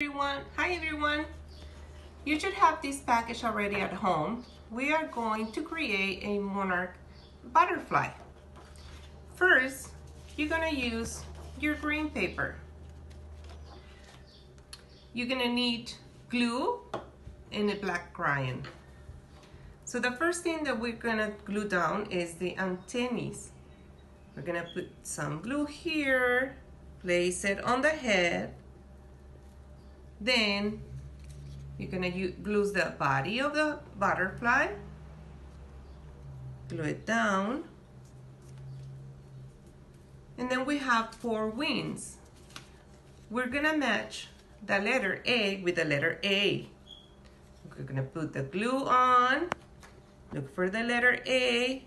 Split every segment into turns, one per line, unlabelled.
everyone. Hi everyone. You should have this package already at home. We are going to create a monarch butterfly. First, you're gonna use your green paper. You're gonna need glue and a black crayon. So the first thing that we're gonna glue down is the antennas. We're gonna put some glue here, place it on the head, then you're gonna glue the body of the butterfly, glue it down, and then we have four wings. We're gonna match the letter A with the letter A. We're gonna put the glue on, look for the letter A,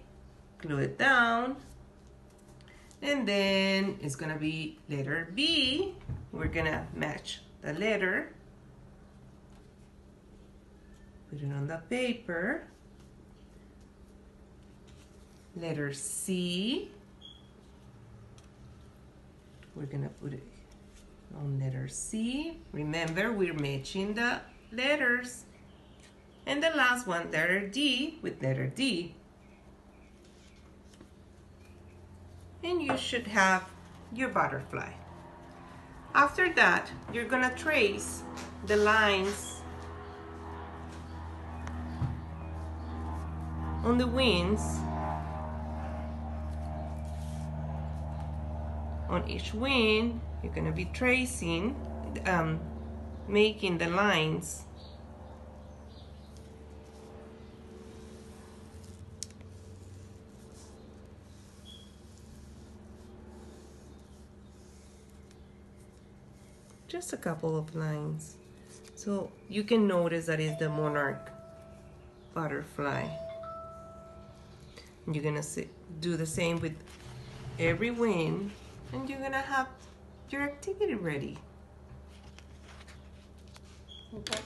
glue it down, and then it's gonna be letter B. We're gonna match the letter. Put it on the paper. Letter C. We're gonna put it on letter C. Remember, we're matching the letters. And the last one, letter D with letter D. And you should have your butterfly. After that, you're gonna trace the lines on the wings on each wing. You're gonna be tracing um, making the lines just a couple of lines. So you can notice that is the monarch butterfly. You're gonna do the same with every wing and you're gonna have your activity ready. Okay.